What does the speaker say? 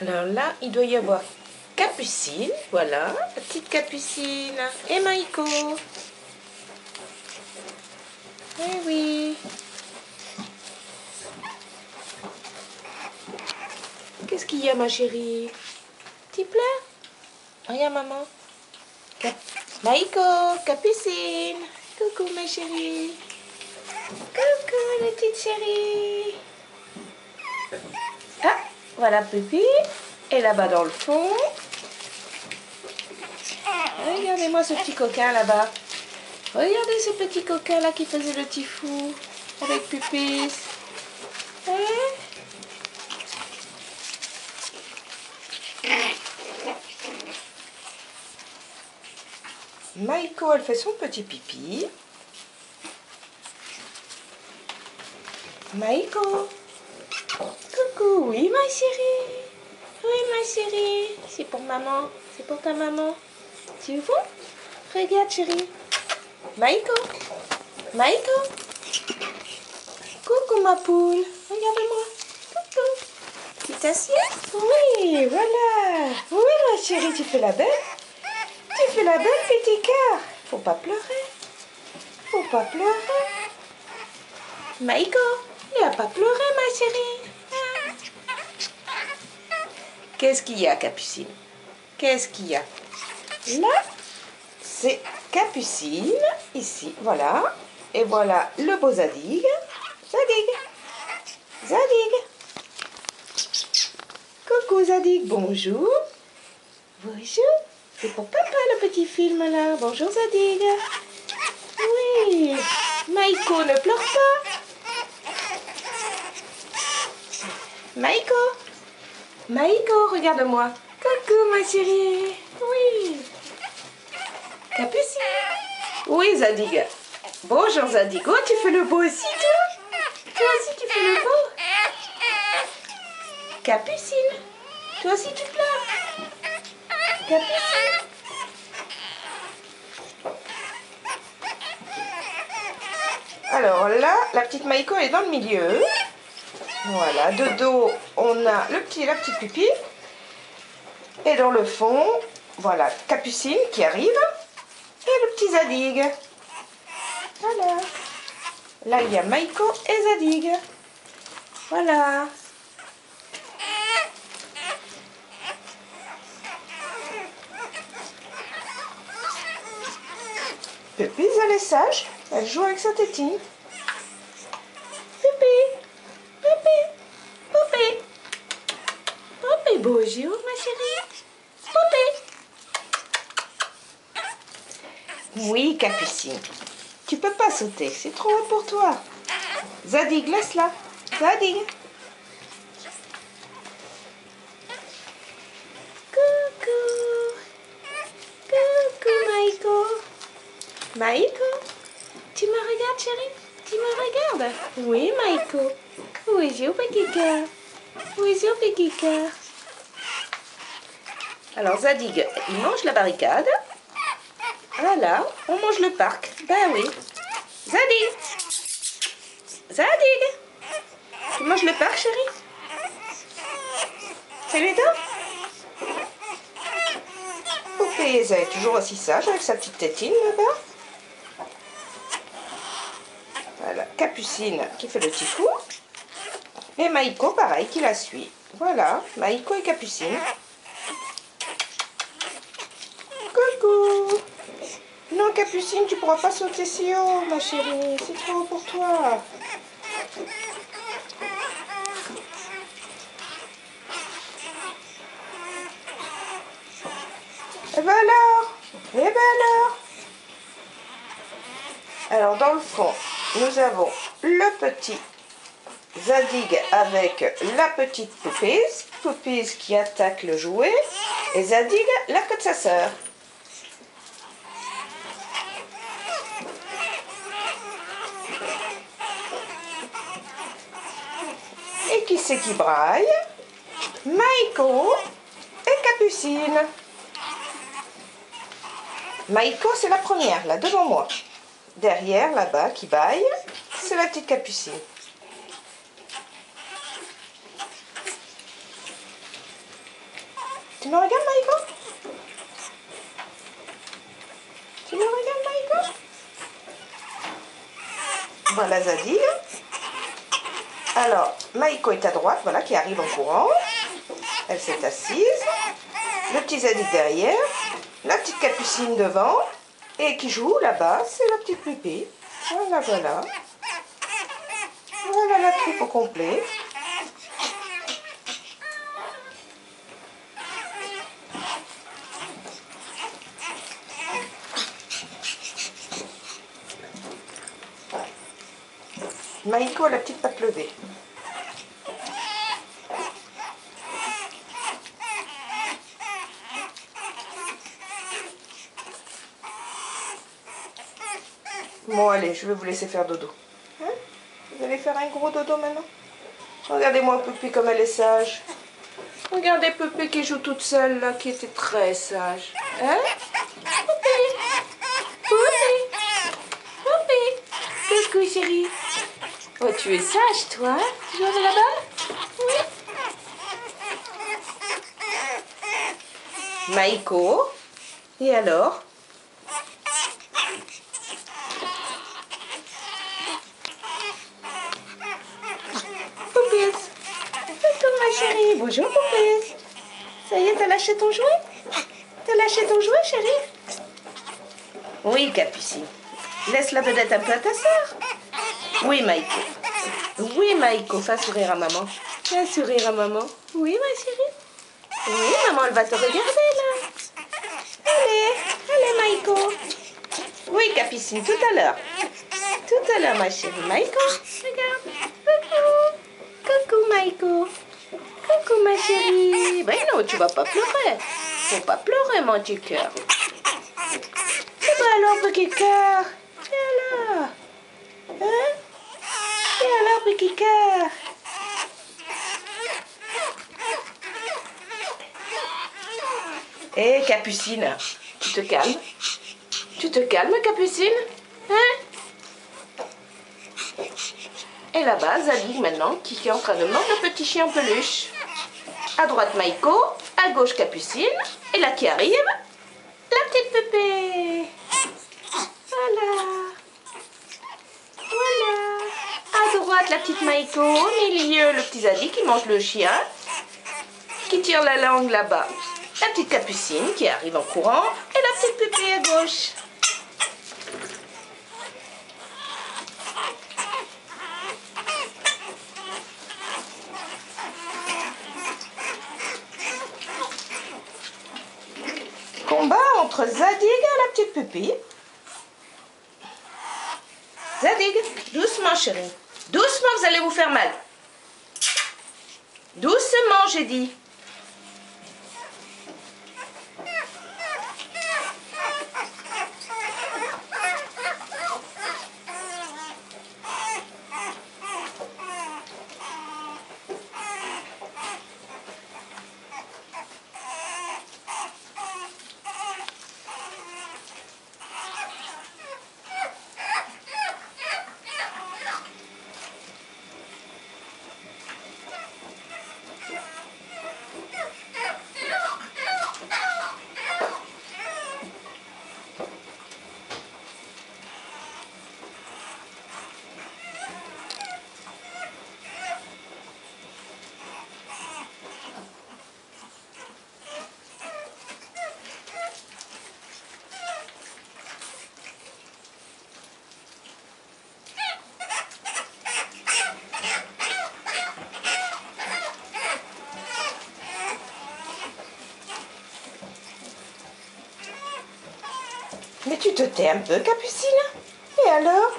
Alors là, il doit y avoir Capucine, voilà, petite Capucine, et Maïko. Eh oui. Qu'est-ce qu'il y a, ma chérie? Tu pleures Regarde, maman. Cap Maïko, Capucine. Coucou, ma chérie. Coucou, la petite chérie. Ah, voilà Pupi. Et là-bas dans le fond. Regardez-moi ce petit coquin là-bas. Regardez ce petit coquin là qui faisait le petit fou avec Pupis. Hein Maïko, elle fait son petit pipi. Maïko. Oui ma chérie. Oui ma chérie. C'est pour maman. C'est pour ta maman. Tu vois? Regarde chérie. Maïko. Maïko. Coucou ma poule. Regarde-moi. Coucou. Tu t'assieds? Oui, voilà. Oui ma chérie, tu fais la belle. Tu fais la belle petit cœur. Faut pas pleurer. Faut pas pleurer. Maïko, il pas pleuré ma chérie. Qu'est-ce qu'il y a Capucine? Qu'est-ce qu'il y a? Là, c'est Capucine, ici, voilà. Et voilà le beau Zadig. Zadig. Zadig. Coucou Zadig, bonjour. Bonjour. C'est pour papa le petit film là. Bonjour Zadig. Oui. Maïko ne pleure pas. Maïko. Maïko, regarde-moi. Coucou ma chérie. Oui. Capucine. Oui Zadig. Bonjour Zadig. Oh, tu fais le beau aussi toi? Toi aussi tu fais le beau? Capucine. Toi aussi tu pleures Capucine. Alors là, la petite Maïko est dans le milieu. Voilà, de dos, on a le petit, la petite pupille. Et dans le fond, voilà, Capucine qui arrive. Et le petit Zadig. Voilà. Là, il y a Maïko et Zadig. Voilà. Pépise, elle est sage. Elle joue avec sa tétine. Pépé. Pépé. Poupée. Bonjour, ma chérie. Poupée. Oui, Capucine. Tu peux pas sauter. C'est trop haut pour toi. Zadig, laisse-la. Zadig. Coucou. Coucou, Maïko. Maïko, tu me regardes, chérie? Tu me regardes? Oui, Maïko. Bonjour, petit cœur. Bonjour, petit cœur. Alors, Zadig, il mange la barricade. Voilà, on mange le parc. Ben oui. Zadig Zadig Tu manges le parc, chérie? Les dents Poupée, est toujours aussi sage avec sa petite tétine là-bas. Voilà, Capucine qui fait le petit fou. Et Maïko, pareil, qui la suit. Voilà, Maïko et Capucine. Coucou Capucine, tu pourras pas sauter si haut, ma chérie. C'est trop haut pour toi. Et ben alors Et ben alors Alors, dans le fond, nous avons le petit Zadig avec la petite Poupise. Poupise qui attaque le jouet. Et Zadig, la queue de sa sœur. Et qui braille Maïko et Capucine. Maïko, c'est la première, là, devant moi. Derrière, là-bas, qui baille, c'est la petite Capucine. Tu me regardes, Maïko? Tu me regardes, Maïko? Voilà Zadig. Alors, Maïko est à droite, voilà, qui arrive en courant. Elle s'est assise. Le petit Zadig derrière. La petite capucine devant. Et qui joue là-bas, c'est la petite pupille. Voilà, voilà. Voilà la troupe au complet. Maïko, la petite patte levée. Bon, allez, je vais vous laisser faire dodo. Hein vous allez faire un gros dodo maintenant Regardez-moi Pupé comme elle est sage. Regardez Pupé qui joue toute seule là, qui était très sage. Hein Poupée Poupée Poupée Coucou chérie Oh, tu es sage toi Tu joues avec la balle Oui Maïko Et alors chérie. Bonjour, poupée. Ça y est, t'as lâché ton jouet T'as lâché ton jouet, chérie Oui, Capucine. Laisse la vedette un peu à ta soeur. Oui, Maïko. Oui, Maïko, fais sourire à maman. Fais sourire à maman. Oui, ma chérie. Oui, maman, elle va te regarder, là. Allez, allez, Maïko. Oui, Capucine, tout à l'heure. Tout à l'heure, ma chérie. Maïko, regarde. Coucou. Coucou, Maïko. Coucou ma chérie. Ben non, tu vas pas pleurer. Faut pas pleurer mon petit cœur. Et ben alors petit cœur. Et alors Hein Et alors petit cœur Hé Capucine, tu te calmes Tu te calmes Capucine Hein? Et là-bas, Zadig maintenant, qui est en train de mordre le petit chien en peluche. À droite, Maïko. À gauche, Capucine. Et là qui arrive, la petite pépé. Voilà. Voilà. À la petite Maïko. Au milieu, le petit Zadig qui mange le chien. Qui tire la langue là-bas. La petite Capucine qui arrive en courant. Et la petite pépé à gauche. combat entre Zadig et la petite pupille. Zadig, doucement chérie. Doucement, vous allez vous faire mal. Doucement, j'ai dit. Mais tu te tais un peu, Capucine. Et alors?